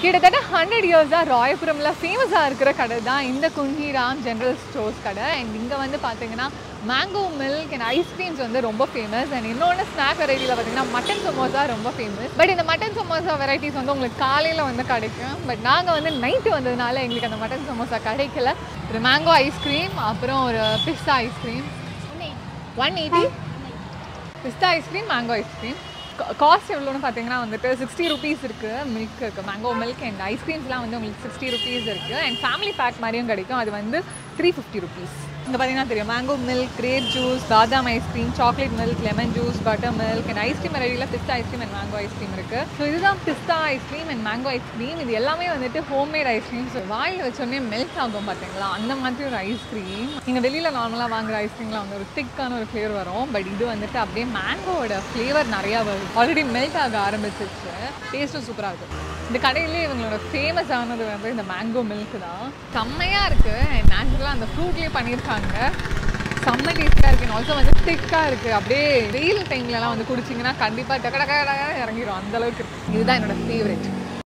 கிட்டத்தட்ட ஹண்ட்ரட் இயர்ஸாக ராயபுரம்ல ஃபேமஸாக இருக்கிற கடை தான் இந்த குஞ்சிராம் ஜெனரல் ஸ்டோர்ஸ் கடை. அண்ட் இங்கே வந்து பார்த்தீங்கன்னா mango milk and ice creams வந்து ரொம்ப ஃபேமஸ் அண்ட் இன்னொன்று ஸ்நாக் வெரைட்டியில் பார்த்தீங்கன்னா மட்டன் சமோசா ரொம்ப ஃபேமஸ் பட் இந்த மட்டன் சமோசா வெரைட்டிஸ் வந்து உங்களுக்கு காலையில் வந்து கிடைக்கும். பட் நாங்கள் வந்து நைட்டு வந்ததுனால எங்களுக்கு அந்த மட்டன் சமோசா கிடைக்கல. ஒரு மேங்கோ ஐஸ்கிரீம் அப்புறம் ஒரு பிஸ்தா ஐஸ்கிரீம் ஒன் எயிட்டி பிஸ்தா ice cream mango ice cream cost எவ்வளோன்னு பார்த்தீங்கன்னா வந்துட்டு சிக்ஸ்டி ருபீஸ் இருக்குது மில்க் இருக்குது மேங்கோ மில்க் அண்ட் ஐஸ்கிரீம்ஸ்லாம் வந்து உங்களுக்கு சிக்ஸ்டி ருபீஸ் இருக்குது அண்ட் ஃபேமிலி பேக் மாதிரியும் கிடைக்கும். அது வந்து த்ரீ ஃபிஃப்டி ருபீஸ் இங்கே பார்த்தீங்கன்னா தெரியும். மேங்கோ மில்க் கிரேப் ஜூஸ் பாதாம் ice cream chocolate milk lemon juice butter milk and ice cream வெரைட்டியில் pista ice cream and mango ice cream இருக்குது ஸோ இதுதான் பிஸ்தா ice cream and mango ice cream இது எல்லாமே வந்துட்டு homemade ice cream so வாயில் வச்சோடனே melt ஆகும் பார்த்தீங்களா அந்த மாதிரி ஒரு ஐஸ்கிரீம் நீங்கள் வெளியில் நார்மலாக வாங்குற ஐஸ்கிரீம்லாம் வந்து ஒரு திக்கான ஒரு ஃப்ளேவர் வரும். பட் இது வந்துட்டு அப்படியே மேங்கோவோட ஃப்ளேவர் நிறையா வரும். ஆல்ரெடி மெல்ட் ஆக ஆரம்பிச்சிச்சு டேஸ்ட்டும் சூப்பராக இருக்கும். இந்த கடையிலே இவங்களோட ஃபேமஸ் ஆனது வந்து இந்த மேங்கோ மில்க் தான். செம்மையாக இருக்குது நேச்சுரலாக அந்த ஃப்ரூட்லேயே பண்ணியிருக்காங்க. செம்ம டேஸ்ட்டாக இருக்குது ஆல்சோ வந்து திக்காக இருக்குது அப்படியே வெயில் டைம்லலாம் வந்து குடிச்சிங்கன்னா கண்டிப்பாக டக்க டக்க இறங்கிடும் அந்தளவுக்கு இதுதான் என்னோட ஃபேவரெட்